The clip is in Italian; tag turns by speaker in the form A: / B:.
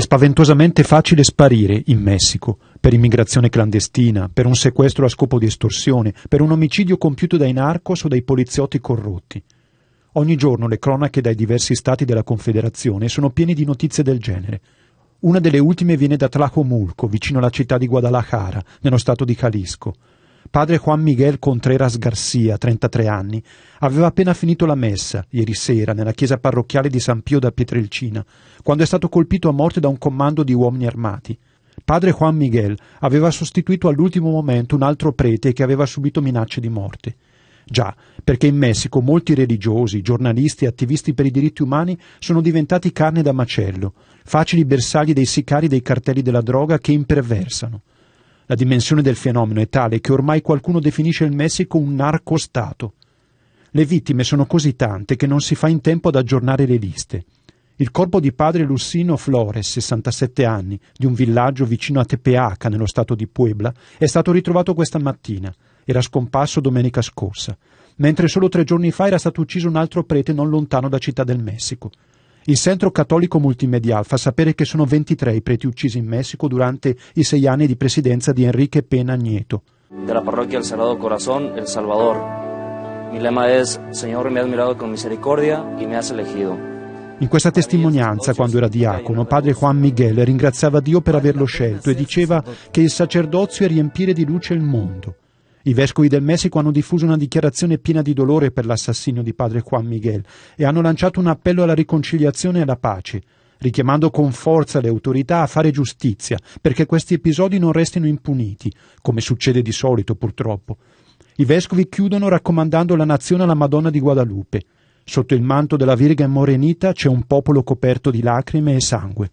A: È spaventosamente facile sparire in Messico, per immigrazione clandestina, per un sequestro a scopo di estorsione, per un omicidio compiuto dai narcos o dai poliziotti corrotti. Ogni giorno le cronache dai diversi stati della Confederazione sono piene di notizie del genere. Una delle ultime viene da Tlajomulco, vicino alla città di Guadalajara, nello stato di Jalisco. Padre Juan Miguel Contreras Garcia, 33 anni, aveva appena finito la messa, ieri sera, nella chiesa parrocchiale di San Pio da Pietrelcina, quando è stato colpito a morte da un comando di uomini armati. Padre Juan Miguel aveva sostituito all'ultimo momento un altro prete che aveva subito minacce di morte. Già, perché in Messico molti religiosi, giornalisti e attivisti per i diritti umani sono diventati carne da macello, facili bersagli dei sicari dei cartelli della droga che imperversano. La dimensione del fenomeno è tale che ormai qualcuno definisce il Messico un narcostato. Le vittime sono così tante che non si fa in tempo ad aggiornare le liste. Il corpo di padre Lussino Flores, 67 anni, di un villaggio vicino a Tepeaca, nello stato di Puebla, è stato ritrovato questa mattina. Era scomparso domenica scorsa, mentre solo tre giorni fa era stato ucciso un altro prete non lontano da Città del Messico. Il Centro Cattolico Multimedial fa sapere che sono 23 i preti uccisi in Messico durante i sei anni di presidenza di Enrique Pena Nieto.
B: Della parrocchia El Sagrado Corazón, El Salvador. Mi lema es, Señor, me has mirado con misericordia y me has elegido.
A: In questa testimonianza, quando era diacono, padre Juan Miguel ringraziava Dio per averlo scelto e diceva che il sacerdozio è riempire di luce il mondo. I vescovi del Messico hanno diffuso una dichiarazione piena di dolore per l'assassinio di padre Juan Miguel e hanno lanciato un appello alla riconciliazione e alla pace, richiamando con forza le autorità a fare giustizia perché questi episodi non restino impuniti, come succede di solito purtroppo. I vescovi chiudono raccomandando la nazione alla Madonna di Guadalupe. Sotto il manto della Virgen Morenita c'è un popolo coperto di lacrime e sangue.